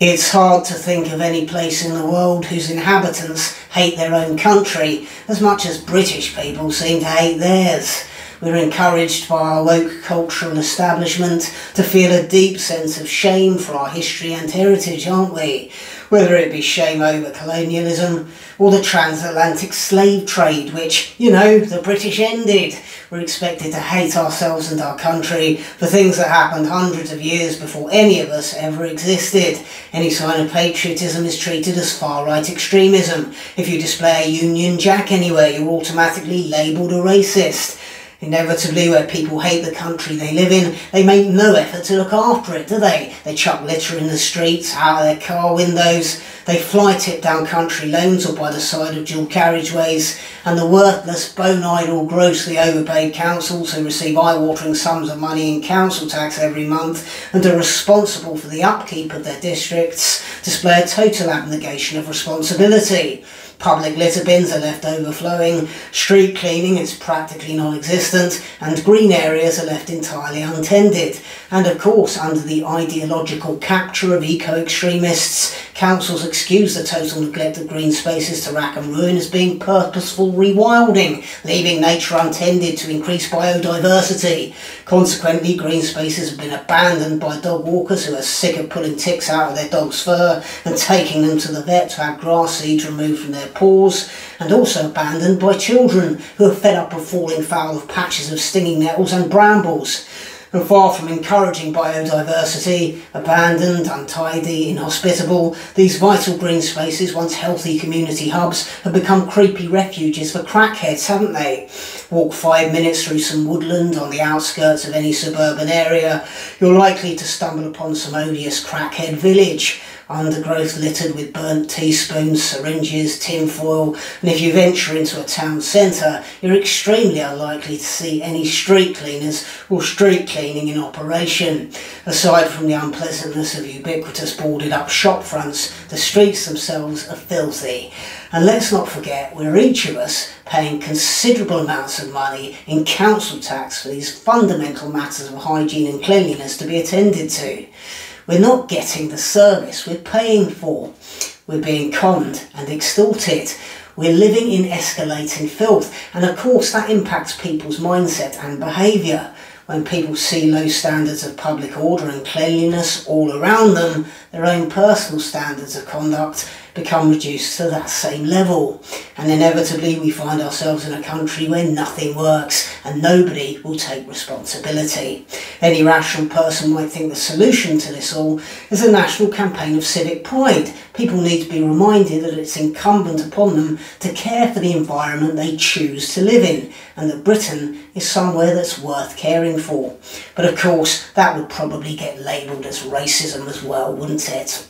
It's hard to think of any place in the world whose inhabitants hate their own country as much as British people seem to hate theirs. We're encouraged by our woke cultural establishment to feel a deep sense of shame for our history and heritage, aren't we? Whether it be shame over colonialism or the transatlantic slave trade, which, you know, the British ended. We're expected to hate ourselves and our country for things that happened hundreds of years before any of us ever existed. Any sign of patriotism is treated as far right extremism. If you display a Union Jack anywhere, you're automatically labelled a racist. Inevitably, where people hate the country they live in, they make no effort to look after it, do they? They chuck litter in the streets, out of their car windows, they fly tip down country lanes or by the side of dual carriageways, and the worthless, bone-eyed or grossly overpaid councils who receive eye-watering sums of money in council tax every month and are responsible for the upkeep of their districts display a total abnegation of responsibility. Public litter bins are left overflowing, street cleaning is practically non-existent, and green areas are left entirely untended. And of course, under the ideological capture of eco-extremists, councils excuse the total neglect of green spaces to rack and ruin as being purposeful rewilding, leaving nature untended to increase biodiversity. Consequently, green spaces have been abandoned by dog walkers who are sick of pulling ticks out of their dog's fur and taking them to the vet to have grass seeds removed from their paws, and also abandoned by children who are fed up of falling foul of patches of stinging nettles and brambles. And far from encouraging biodiversity, abandoned, untidy, inhospitable, these vital green spaces, once healthy community hubs, have become creepy refuges for crackheads, haven't they? Walk five minutes through some woodland on the outskirts of any suburban area, you're likely to stumble upon some odious crackhead village undergrowth littered with burnt teaspoons, syringes, tinfoil, and if you venture into a town centre, you're extremely unlikely to see any street cleaners or street cleaning in operation. Aside from the unpleasantness of ubiquitous boarded up shop fronts, the streets themselves are filthy. And let's not forget, we're each of us paying considerable amounts of money in council tax for these fundamental matters of hygiene and cleanliness to be attended to. We're not getting the service we're paying for. We're being conned and extorted. We're living in escalating filth, and of course, that impacts people's mindset and behaviour. When people see low standards of public order and cleanliness all around them, their own personal standards of conduct become reduced to that same level. And inevitably, we find ourselves in a country where nothing works and nobody will take responsibility. Any rational person might think the solution to this all is a national campaign of civic pride. People need to be reminded that it's incumbent upon them to care for the environment they choose to live in and that Britain is somewhere that's worth caring for. But of course, that would probably get labelled as racism as well, wouldn't it?